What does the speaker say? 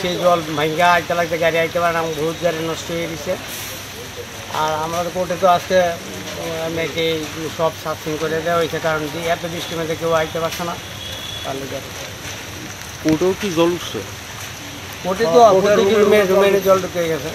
সেই জল ভাঙ্গা আইতে লাগতে গাড়ি আইতে পারে না বহুত গাড়ি নষ্ট হয়ে গেছে আর আমাদের কোর্টে তো আজকে মেয়েকে সব সার্ফিং করে দেওয়া হয়েছে কারণ দিয়ে এত বৃষ্টির মধ্যে কেউ আইতে পারছে না। তার লেগে কোর্টেও কি। জল উঠছে? কোটে তো মেয়ে রুমে রুমে জল ঢুকে গেছে।